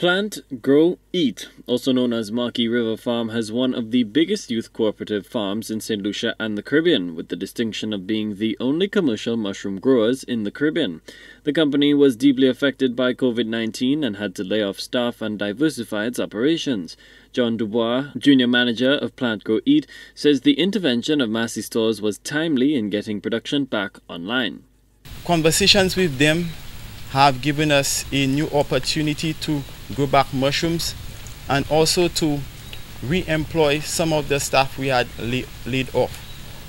Plant, Grow, Eat, also known as Marquis River Farm, has one of the biggest youth cooperative farms in St. Lucia and the Caribbean, with the distinction of being the only commercial mushroom growers in the Caribbean. The company was deeply affected by COVID 19 and had to lay off staff and diversify its operations. John Dubois, junior manager of Plant Grow Eat, says the intervention of Massy Stores was timely in getting production back online. Conversations with them have given us a new opportunity to grow back mushrooms and also to re-employ some of the staff we had laid off.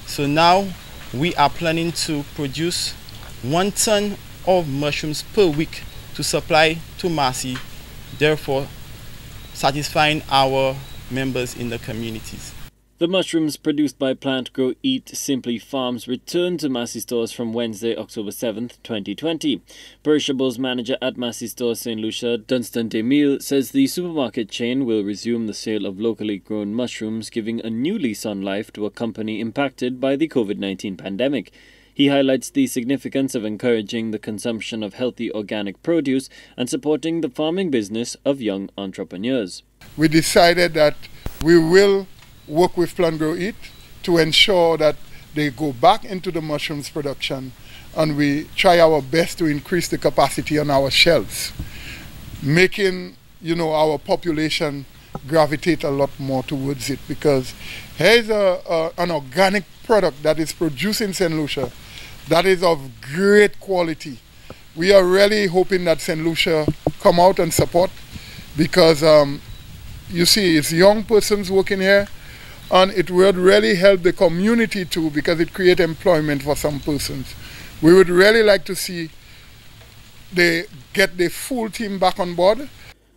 So now we are planning to produce one ton of mushrooms per week to supply to Massy, therefore satisfying our members in the communities. The mushrooms produced by Plant Grow Eat Simply Farms returned to Massy Stores from Wednesday, October 7th, 2020. Perishables manager at Massy Stores St. Lucia, Dunstan Demille, says the supermarket chain will resume the sale of locally grown mushrooms, giving a new lease on life to a company impacted by the COVID 19 pandemic. He highlights the significance of encouraging the consumption of healthy organic produce and supporting the farming business of young entrepreneurs. We decided that we will work with Plant Grow Eat to ensure that they go back into the mushrooms production and we try our best to increase the capacity on our shelves, making you know our population gravitate a lot more towards it because here's a, a, an organic product that is produced in St. Lucia that is of great quality. We are really hoping that St. Lucia come out and support because um, you see it's young persons working here and it would really help the community too because it creates employment for some persons. We would really like to see they get the full team back on board.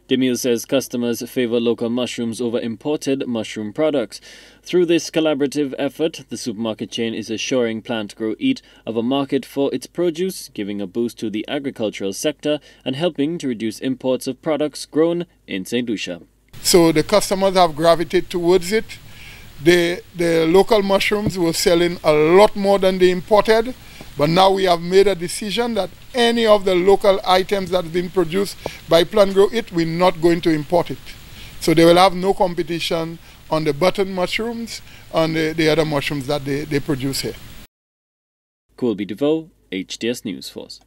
Demille says customers favor local mushrooms over imported mushroom products. Through this collaborative effort, the supermarket chain is assuring Plant Grow Eat of a market for its produce, giving a boost to the agricultural sector and helping to reduce imports of products grown in St. Lucia. So the customers have gravitated towards it the, the local mushrooms were selling a lot more than the imported, but now we have made a decision that any of the local items that have been produced by Plant Grow Eat, we're not going to import it. So they will have no competition on the button mushrooms and the, the other mushrooms that they, they produce here. Colby DeVoe, HTS News Force.